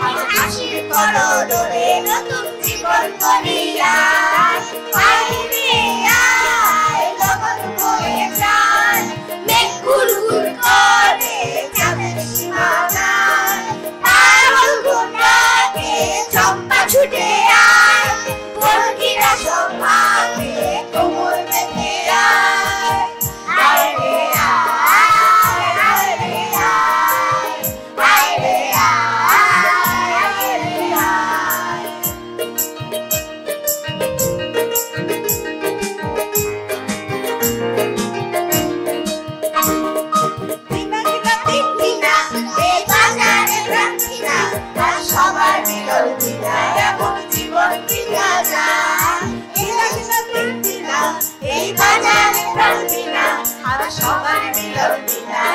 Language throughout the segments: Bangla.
হাসির করো দোলে নতুন জীবন করিয়া। করে চাঁদ মেঘ গুড় গুড় করে চাঁদের সীমা love me now.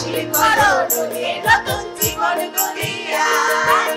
Ashley Coro, que no tuvimos ningún día.